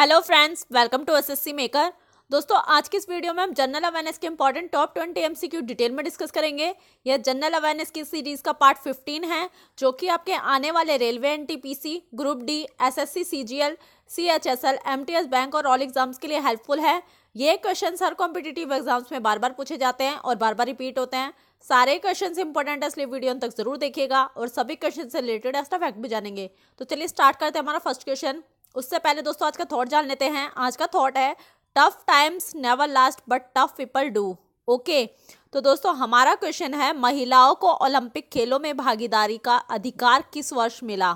Hello friends welcome to SSC maker दोस्तों, आज की इस वीडियो में हम जनरल अवेयरनेस के important top twenty MCQ detail में डिस्कस करेंगे। यह जनरल अवेयरनेस की सीरीज़ का पार्ट 15 है, जो कि आपके आने वाले railway NTPC group D SSC CGL CHSL MTS bank और ऑल एग्ज़ाम्स के लिए हेल्पफुल है। ये क्वेश्चन हर कॉम्पिटेटिव एग्ज़ाम्स में बार बार पूछे जाते हैं और बार बार रिपीट होते हैं। सारे क्वेश्चन इंपॉर्टेंट है, इसलिए वीडियो तक ज़रूर देखिएगा और सभी क्वेश्चन से रिलेटेड एक्स्ट्रा फैक्ट भी जानेंगे। तो चलिए स्टार्ट करते हैं हमारा फ़र्स्ट क्वेश्चन उससे पहले दोस्तों, आज का थॉट जान लेते हैं। आज का थॉट है tough times never last but tough people do okay तो दोस्तों, हमारा क्वेश्चन है, महिलाओं को ओलंपिक खेलों में भागीदारी का अधिकार किस वर्ष मिला?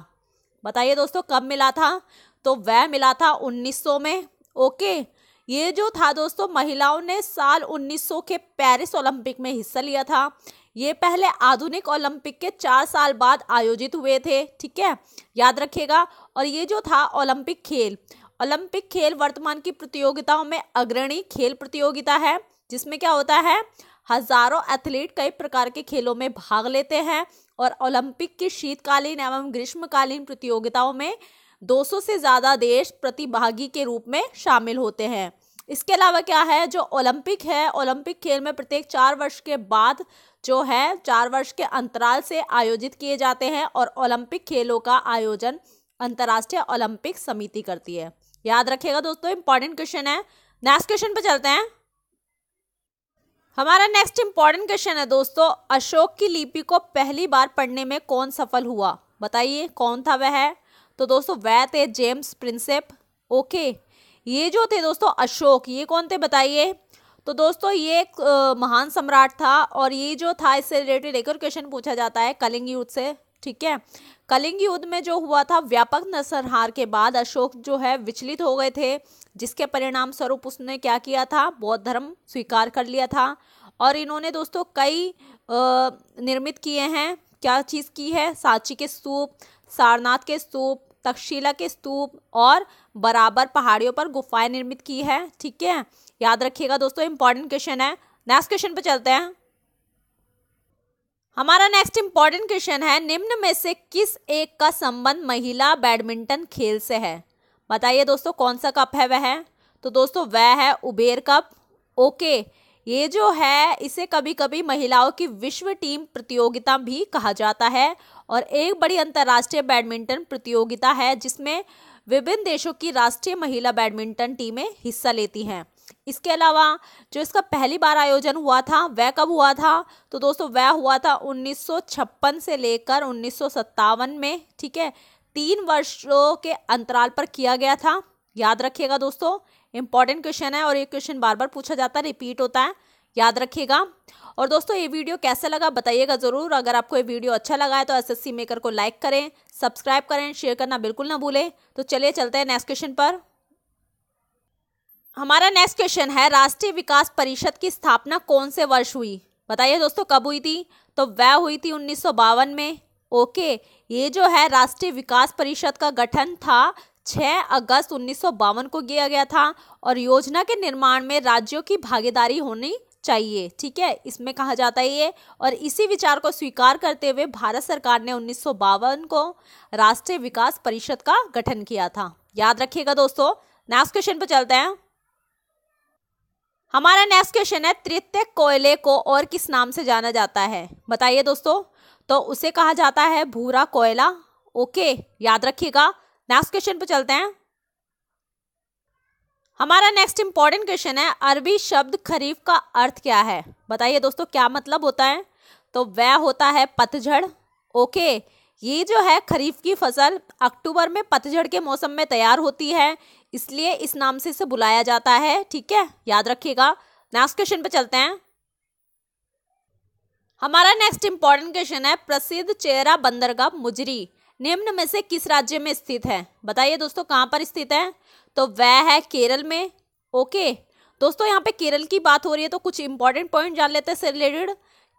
बताइए दोस्तों, कब मिला था? तो वह मिला था 1900 में। ओके ये जो था दोस्तों, महिलाओं ने साल 1900 के पेरिस ओलंपिक में हिस्सा लिया था। ये पहले आधुनिक ओलंपिक के चार साल बाद आयोजित हुए थे, ठीक है? याद रखिएगा। और ये जो था ओलंपिक खेल ओलंपिक खेल वर्तमान की प्रतियोगिताओं में अग्रणी खेल प्रतियोगिता है, जिसमें क्या होता है? हज़ारों एथलीट कई प्रकार के खेलों में भाग लेते हैं और ओलंपिक की शीतकालीन एवं ग्रीष्मकालीन प्रतियोगिताओं में 200 से ज़्यादा देश प्रतिभागी के रूप में शामिल होते हैं। इसके अलावा क्या है, जो ओलंपिक है, ओलंपिक खेल में प्रत्येक चार वर्ष के बाद जो है, चार वर्ष के अंतराल से आयोजित किए जाते हैं और ओलंपिक खेलों का आयोजन अंतर्राष्ट्रीय ओलंपिक समिति करती है। याद रखिएगा दोस्तों इंपॉर्टेंट क्वेश्चन है। नेक्स्ट क्वेश्चन पे चलते हैं। हमारा नेक्स्ट इंपॉर्टेंट क्वेश्चन है दोस्तों, अशोक की लिपि को पहली बार पढ़ने में कौन सफल हुआ? बताइए, कौन था वह? तो दोस्तों, वह थे जेम्स प्रिंसेप। ओके, ये जो थे दोस्तों, अशोक, ये कौन थे बताइए? तो दोस्तों, ये एक महान सम्राट था और ये जो था, इससे रिलेटेड एक और क्वेश्चन पूछा जाता है, कलिंग युद्ध से, ठीक है? कलिंग युद्ध में जो हुआ था, व्यापक नसरहार के बाद अशोक जो है, विचलित हो गए थे, जिसके परिणाम स्वरूप उसने क्या किया था? बौद्ध धर्म स्वीकार कर लिया था और इन्होंने दोस्तों कई निर्मित किए हैं। क्या चीज़ की है? सांची के स्तूप सारनाथ के स्तूप, तक्षशिला के स्तूप और बराबर पहाड़ियों पर गुफाएँ निर्मित की है। ठीक है? याद रखिएगा दोस्तों इंपॉर्टेंट क्वेश्चन है। नेक्स्ट क्वेश्चन पे चलते हैं। हमारा नेक्स्ट इंपॉर्टेंट क्वेश्चन है, निम्न में से किस एक का संबंध महिला बैडमिंटन खेल से है? बताइए दोस्तों, कौन सा कप है वह? है? तो दोस्तों, वह है उबेर कप ओके ये जो है, इसे कभी कभी महिलाओं की विश्व टीम प्रतियोगिता भी कहा जाता है। और एक बड़ी अंतर्राष्ट्रीय बैडमिंटन प्रतियोगिता है, जिसमें विभिन्न देशों की राष्ट्रीय महिला बैडमिंटन टीमें हिस्सा लेती हैं। इसके अलावा, जो इसका पहली बार आयोजन हुआ था, वह कब हुआ था? तो दोस्तों, वह हुआ था 1956 से लेकर उन्नीस सौ सत्तावन में, ठीक है? तीन वर्षों के अंतराल पर किया गया था। याद रखिएगा दोस्तों इंपॉर्टेंट क्वेश्चन है और ये क्वेश्चन बार बार पूछा जाता है रिपीट होता है। याद रखिएगा। और दोस्तों, ये वीडियो कैसा लगा बताइएगा ज़रूर। अगर आपको ये वीडियो अच्छा लगा है तो एसएससी मेकर को लाइक करें सब्सक्राइब करें शेयर करना बिल्कुल ना भूलें। तो चलिए चलते हैं नेक्स्ट क्वेश्चन पर। हमारा नेक्स्ट क्वेश्चन है, राष्ट्रीय विकास परिषद की स्थापना कौन से वर्ष हुई? बताइए दोस्तों, कब हुई थी? तो वह हुई थी उन्नीस सौ बावन में। ओके ये जो है राष्ट्रीय विकास परिषद का गठन था 6 अगस्त उन्नीस सौ बावन को किया गया था और योजना के निर्माण में राज्यों की भागीदारी होनी चाहिए, ठीक है? इसमें कहा जाता है ये। और इसी विचार को स्वीकार करते हुए भारत सरकार ने उन्नीस सौ बावन को राष्ट्रीय विकास परिषद का गठन किया था। याद रखिएगा दोस्तों नेक्स्ट क्वेश्चन पर चलते हैं। हमारा नेक्स्ट क्वेश्चन है, तृतीय कोयले को और किस नाम से जाना जाता है? बताइए दोस्तों। तो उसे कहा जाता है भूरा कोयला। ओके, याद रखिएगा। नेक्स्ट क्वेश्चन पर चलते हैं। हमारा नेक्स्ट इंपॉर्टेंट क्वेश्चन है, अरबी शब्द खरीफ का अर्थ क्या है? बताइए दोस्तों, क्या मतलब होता है? तो वह होता है पतझड़। ओके ये जो है खरीफ की फ़सल अक्टूबर में पतझड़ के मौसम में तैयार होती है, इसलिए इस नाम से इसे बुलाया जाता है, ठीक है? याद रखिएगा। नेक्स्ट क्वेश्चन पे चलते हैं। हमारा नेक्स्ट इंपॉर्टेंट क्वेश्चन है, प्रसिद्ध चेहरा बंदरगाह मुजरी। निम्न में से किस राज्य में स्थित है? बताइए दोस्तों, कहाँ पर स्थित है? तो वह है केरल में। ओके। दोस्तों, यहाँ पे केरल की बात हो रही है तो कुछ इंपॉर्टेंट पॉइंट जान लेते हैं इससे रिलेटेड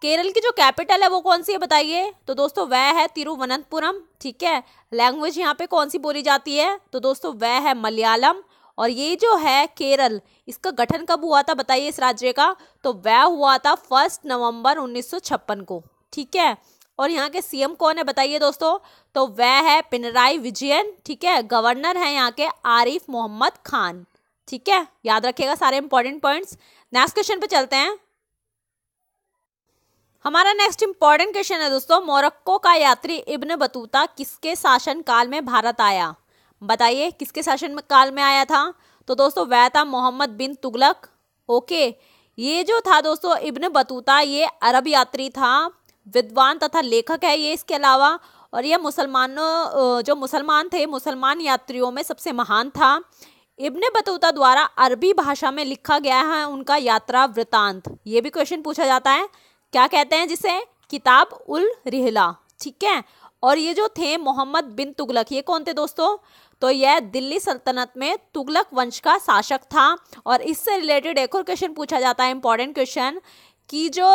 केरल की जो कैपिटल है वो कौन सी है बताइए? तो दोस्तों, वह है तिरुवनंतपुरम, ठीक है? लैंग्वेज यहाँ पे कौन सी बोली जाती है? तो दोस्तों, वह है मलयालम। और ये जो है केरल, इसका गठन कब हुआ था बताइए इस राज्य का? तो वह हुआ था फ़र्स्ट नवंबर उन्नीस सौ छप्पन को, ठीक है? और यहाँ के सीएम कौन है बताइए दोस्तों? तो वह है पिनराई विजयन, ठीक है? गवर्नर है यहाँ के आरिफ मोहम्मद खान, ठीक है? याद रखिएगा सारे इंपॉर्टेंट पॉइंट्स नेक्स्ट क्वेश्चन पे चलते हैं। हमारा नेक्स्ट इंपॉर्टेंट क्वेश्चन है दोस्तों, मोरक्को का यात्री इब्न बतूता किसके शासन काल में भारत आया? बताइए, किसके शासन काल में आया था? तो दोस्तों, वह था मोहम्मद बिन तुगलक ओके ये जो था दोस्तों इब्न बतूता, ये अरब यात्री था। विद्वान तथा लेखक है ये इसके अलावा। और यह मुसलमानों जो मुसलमान थे, मुसलमान यात्रियों में सबसे महान था। इब्न बतूता द्वारा अरबी भाषा में लिखा गया है उनका यात्रा वृतांत। ये भी क्वेश्चन पूछा जाता है। क्या कहते हैं जिसे? किताब उल रिहला। ठीक है? और ये जो थे मोहम्मद बिन तुगलक, ये कौन थे दोस्तों? तो यह दिल्ली सल्तनत में तुगलक वंश का शासक था। और इससे रिलेटेड एक और क्वेश्चन पूछा जाता है इंपॉर्टेंट क्वेश्चन कि जो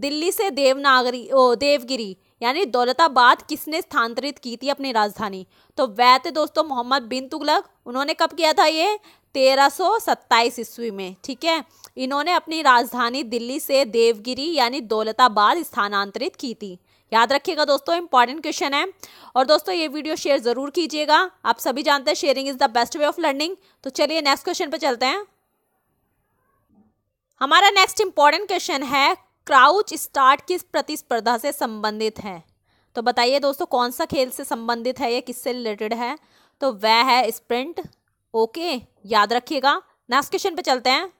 दिल्ली से देवनागरी, ओ, देवगिरी, यानी दौलताबाद किसने स्थानांतरित की थी अपनी राजधानी? तो वह थे दोस्तों मोहम्मद बिन तुगलक, उन्होंने कब किया था ये? तेरह सौ सत्ताईस ईस्वी में, ठीक है? इन्होंने अपनी राजधानी दिल्ली से देवगिरी, यानी दौलताबाद स्थानांतरित की थी। याद रखिएगा दोस्तों इंपॉर्टेंट क्वेश्चन है। और दोस्तों, ये वीडियो शेयर ज़रूर कीजिएगा। आप सभी जानते हैं sharing is the best way of learning तो चलिए नेक्स्ट क्वेश्चन पर चलते हैं। हमारा नेक्स्ट इंपॉर्टेंट क्वेश्चन है क्राउच स्टार्ट किस प्रतिस्पर्धा से संबंधित है? तो बताइए दोस्तों, कौन सा खेल से संबंधित है या किससे रिलेटेड है? तो वह है स्प्रिंट ओके याद रखिएगा। नेक्स्ट क्वेश्चन पे चलते हैं।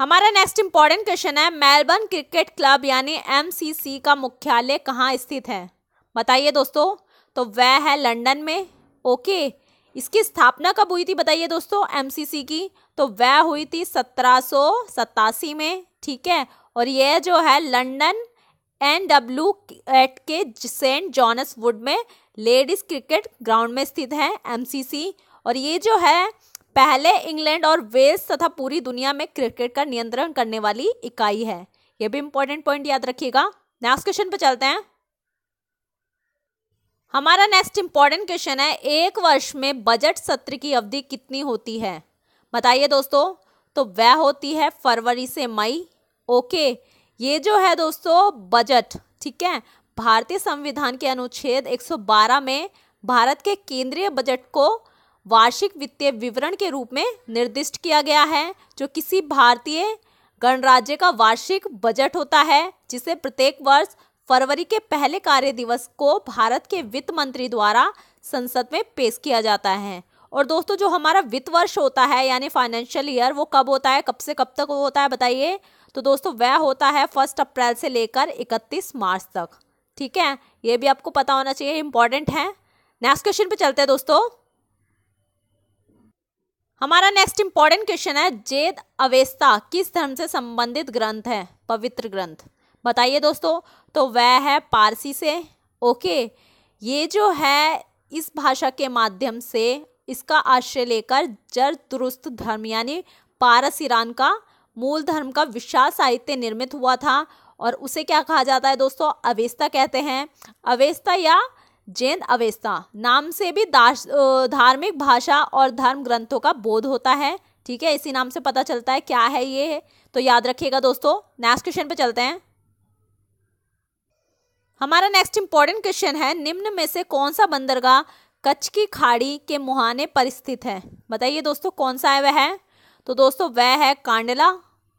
हमारा नेक्स्ट इंपॉर्टेंट क्वेश्चन है मेलबर्न क्रिकेट क्लब यानी एमसीसी का मुख्यालय कहाँ स्थित है? बताइए दोस्तों। तो वह है लंदन में ओके इसकी स्थापना कब हुई थी बताइए दोस्तों एमसीसी की? तो वह हुई थी सत्रह में, ठीक है? और यह जो है लंदन एन डब्ल्यू एट के सेंट जॉनस वुड में लेडीज़ क्रिकेट ग्राउंड में स्थित है एमसीसी और ये जो है, पहले इंग्लैंड और वेल्स तथा पूरी दुनिया में क्रिकेट का नियंत्रण करने वाली इकाई है। ये भी इंपॉर्टेंट पॉइंट याद रखिएगा। नेक्स्ट क्वेश्चन पे चलते हैं। हमारा नेक्स्ट इंपॉर्टेंट क्वेश्चन है, एक वर्ष में बजट सत्र की अवधि कितनी होती है? बताइए दोस्तों तो वह होती है फरवरी से मई। ओके, ये जो है दोस्तों, बजट, ठीक है? भारतीय संविधान के अनुच्छेद 112 में भारत के केंद्रीय बजट को वार्षिक वित्तीय विवरण के रूप में निर्दिष्ट किया गया है, जो किसी भारतीय गणराज्य का वार्षिक बजट होता है, जिसे प्रत्येक वर्ष फरवरी के पहले कार्य दिवस को भारत के वित्त मंत्री द्वारा संसद में पेश किया जाता है। और दोस्तों, जो हमारा वित्त वर्ष होता है, यानी फाइनेंशियल ईयर वो कब होता है, कब से कब तक होता है, बताइए। तो दोस्तों, वह होता है फ़र्स्ट अप्रैल से लेकर इकतीस मार्च तक। ठीक है? ये भी आपको पता होना चाहिए इंपॉर्टेंट है। नेक्स्ट क्वेश्चन पे चलते हैं दोस्तों। हमारा नेक्स्ट इंपॉर्टेंट क्वेश्चन है, जेद अवेस्ता किस धर्म से संबंधित ग्रंथ है? पवित्र ग्रंथ। बताइए दोस्तों। तो वह है पारसी से। ओके? ये जो है, इस भाषा के माध्यम से इसका आश्रय लेकर जर दुरुस्त धर्म, यानी पारस ईरान का मूल धर्म का विशाल साहित्य निर्मित हुआ था। और उसे क्या कहा जाता है दोस्तों? अवेस्ता कहते हैं। अवेस्ता या जैन अवेस्ता नाम से भी धार्मिक भाषा और धर्म ग्रंथों का बोध होता है। ठीक है, इसी नाम से पता चलता है क्या है ये। है तो याद रखिएगा दोस्तों, नेक्स्ट क्वेश्चन पे चलते हैं। हमारा नेक्स्ट इंपॉर्टेंट क्वेश्चन है, निम्न में से कौन सा बंदरगाह कच्छ की खाड़ी के मुहाने पर स्थित है। बताइए दोस्तों, कौन सा है वह? है तो दोस्तों, वह है कांडला।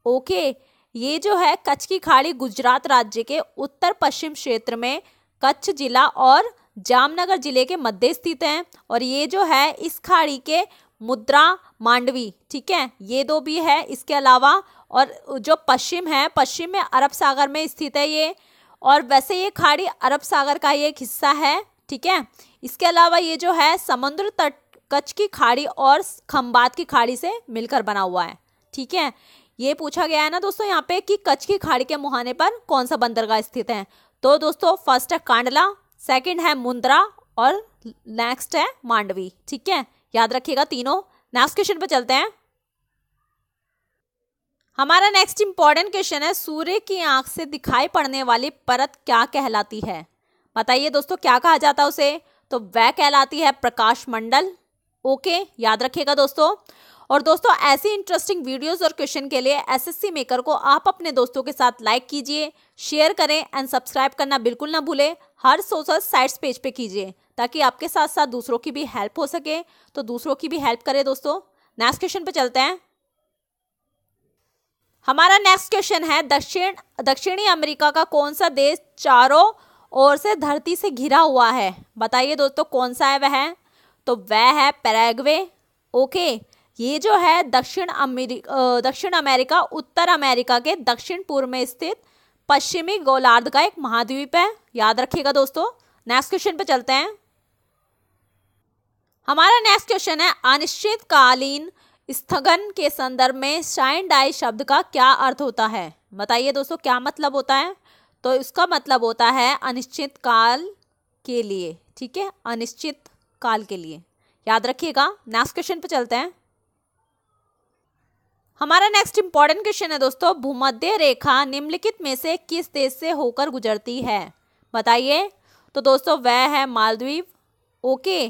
ओके, ये जो है कच्छ की खाड़ी गुजरात राज्य के उत्तर पश्चिम क्षेत्र में कच्छ जिला और जामनगर ज़िले के मध्य स्थित है। और ये जो है इस खाड़ी के मुद्रा मांडवी, ठीक है? ये दो भी है इसके अलावा। और जो पश्चिम है, पश्चिम में अरब सागर में स्थित है ये। और वैसे ये खाड़ी अरब सागर का ही एक हिस्सा है, ठीक है? इसके अलावा ये जो है, समुद्र तट, कच्छ की खाड़ी और खम्बात की खाड़ी से मिलकर बना हुआ है। ठीक है? ये पूछा गया है ना दोस्तों यहाँ पे कि कच्छ की खाड़ी के मुहाने पर कौन सा बंदरगाह स्थित है? तो दोस्तों फ़र्स्ट है कांडला सेकंड है मुंद्रा और नेक्स्ट है मांडवी। ठीक है? याद रखिएगा तीनों। नेक्स्ट क्वेश्चन पे चलते हैं। हमारा नेक्स्ट इंपॉर्टेंट क्वेश्चन है, सूर्य की आँख से दिखाई पड़ने वाली परत क्या कहलाती है? बताइए दोस्तों, क्या कहा जाता है उसे? तो वह कहलाती है प्रकाश मंडल। ओके, याद रखिएगा दोस्तों। और दोस्तों, ऐसी इंटरेस्टिंग वीडियोस और क्वेश्चन के लिए एसएससी मेकर को आप अपने दोस्तों के साथ लाइक कीजिए शेयर करें एंड सब्सक्राइब करना बिल्कुल ना भूलें। हर सोशल साइट्स पेज पे कीजिए, ताकि आपके साथ साथ दूसरों की भी हेल्प हो सके। तो दूसरों की भी हेल्प करें दोस्तों। नेक्स्ट क्वेश्चन पे चलते हैं। हमारा नेक्स्ट क्वेश्चन है, दक्षिण, दक्षिणी अमेरिका का कौन सा देश चारों ओर से धरती से घिरा हुआ है। बताइए दोस्तों, कौन सा है वह? तो वह है पैराग्वे। ओके, ये जो है दक्षिण अमेरिका दक्षिण अमेरिका, उत्तर अमेरिका के दक्षिण पूर्व में स्थित पश्चिमी गोलार्ध का एक महाद्वीप है। याद रखिएगा दोस्तों। नेक्स्ट क्वेश्चन पे चलते हैं। हमारा नेक्स्ट क्वेश्चन है, अनिश्चितकालीन स्थगन के संदर्भ में शाइन डाई शब्द का क्या अर्थ होता है? बताइए दोस्तों, क्या मतलब होता है? तो इसका मतलब होता है अनिश्चित काल के लिए, ठीक है? अनिश्चित काल के लिए। याद रखिएगा नेक्स्ट क्वेश्चन पे चलते हैं। हमारा नेक्स्ट इंपॉर्टेंट क्वेश्चन है दोस्तों, भूमध्य रेखा निम्नलिखित में से किस देश से होकर गुजरती है? बताइए। तो दोस्तों, वह है मालदीव ओके,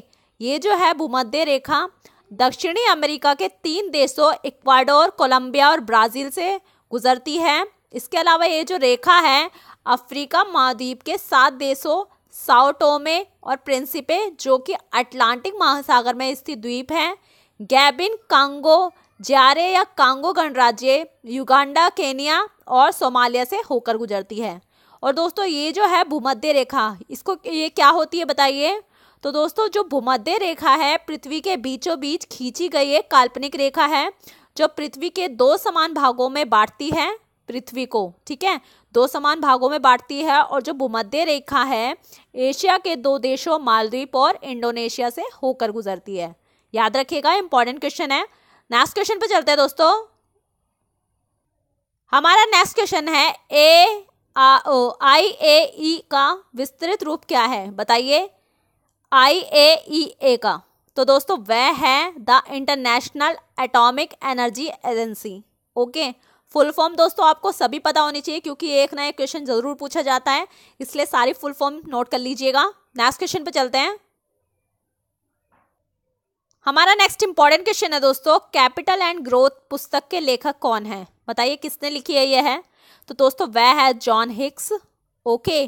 ये जो है भूमध्य रेखा, दक्षिणी अमेरिका के तीन देशों, इक्वाडोर, कोलंबिया और ब्राज़ील से गुजरती है। इसके अलावा ये जो रेखा है, अफ्रीका महाद्वीप के सात देशों साउटोमे और प्रिंसिपे, जो कि अटलांटिक महासागर में स्थित द्वीप है, गैबिन, कांगो, जारे या कांगो गणराज्य, युगांडा, केनिया और सोमालिया से होकर गुजरती है। और दोस्तों, ये जो है भूमध्य रेखा, इसको ये क्या होती है बताइए? तो दोस्तों, जो भूमध्य रेखा है, पृथ्वी के बीचों बीच खींची गई एक काल्पनिक रेखा है, जो पृथ्वी के दो समान भागों में बांटती है। पृथ्वी को, ठीक है? दो समान भागों में बांटती है और जो भूमध्य रेखा है, एशिया के दो देशों मालदीप और इंडोनेशिया से होकर गुजरती है। याद रखिएगा इंपॉर्टेंट क्वेश्चन है। नेक्स्ट क्वेश्चन पे चलते हैं दोस्तों। हमारा नेक्स्ट क्वेश्चन है ए आई ए ई का विस्तृत रूप क्या है? बताइए। आई ए ई ए का। तो दोस्तों, वह है the International Atomic Energy Agency, okay? Full form दोस्तों आपको सभी पता होनी चाहिए क्योंकि एक ना एक क्वेश्चन ज़रूर पूछा जाता है। इसलिए सारी फुल फॉर्म नोट कर लीजिएगा। नेक्स्ट क्वेश्चन पे चलते हैं। हमारा नेक्स्ट इंपॉर्टेंट क्वेश्चन है दोस्तों। कैपिटल एंड ग्रोथ पुस्तक के लेखक कौन है? बताइए, किसने लिखी है यह है? तो दोस्तों, वह है जॉन हिक्स ओके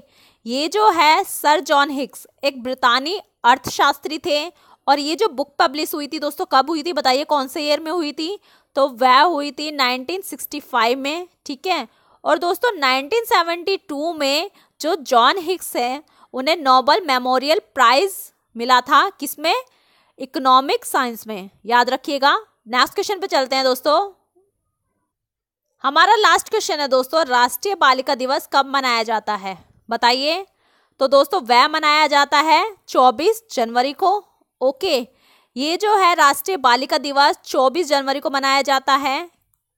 ये जो है सर जॉन हिक्स एक ब्रितानी अर्थशास्त्री थे और ये जो बुक पब्लिश हुई थी दोस्तों, कब हुई थी? बताइए, कौन से ईयर में हुई थी? तो वह हुई थी 1965 में, ठीक है? और दोस्तों 1972 में जो जॉन हिक्स है, उन्हें नोबल मेमोरियल प्राइज मिला था किसमें? इकोनॉमिक साइंस में। याद रखिएगा। नेक्स्ट क्वेश्चन पे चलते हैं दोस्तों। हमारा लास्ट क्वेश्चन है दोस्तों, राष्ट्रीय बालिका दिवस कब मनाया जाता है? बताइए। तो दोस्तों, वह मनाया जाता है 24 जनवरी को। ओके ये जो है राष्ट्रीय बालिका दिवस 24 जनवरी को मनाया जाता है।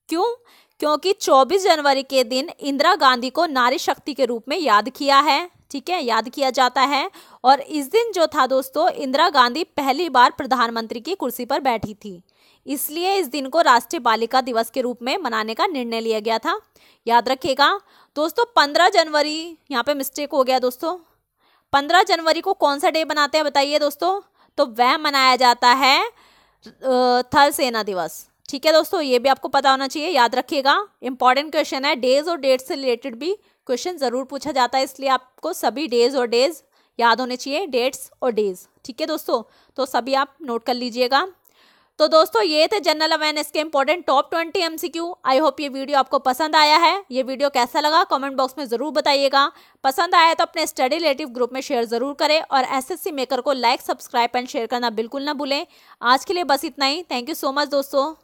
क्यों? क्योंकि 24 जनवरी के दिन इंदिरा गांधी को नारी शक्ति के रूप में याद किया है, ठीक है? याद किया जाता है। और इस दिन जो था दोस्तों, इंदिरा गांधी पहली बार प्रधानमंत्री की कुर्सी पर बैठी थी। इसलिए इस दिन को राष्ट्रीय बालिका दिवस के रूप में मनाने का निर्णय लिया गया था। याद रखिएगा, दोस्तों, पंद्रह जनवरी, यहाँ पे मिस्टेक हो गया दोस्तों। पंद्रह जनवरी को कौन सा डे बनाते हैं, बताइए दोस्तों? तो वह मनाया जाता है थल सेना दिवस। ठीक है दोस्तों, ये भी आपको पता होना चाहिए, याद रखिएगा। इंपॉर्टेंट क्वेश्चन है डेज़ और डेट से रिलेटेड भी क्वेश्चन ज़रूर पूछा जाता है, इसलिए आपको सभी डेज़ और डेज़ याद होने चाहिए डेट्स और डेज़ ठीक है दोस्तों तो सभी आप नोट कर लीजिएगा। तो दोस्तों, ये थे जनरल अवेयरनेस के important top twenty MCQ I hope ये वीडियो आपको पसंद आया है। ये वीडियो कैसा लगा कमेंट बॉक्स में ज़रूर बताइएगा। पसंद आया तो अपने स्टडी रिलेटिव ग्रुप में शेयर ज़रूर करें और एसएससी मेकर को लाइक सब्सक्राइब एंड शेयर करना बिल्कुल ना भूलें। आज के लिए बस इतना ही। थैंक यू सो मच दोस्तों।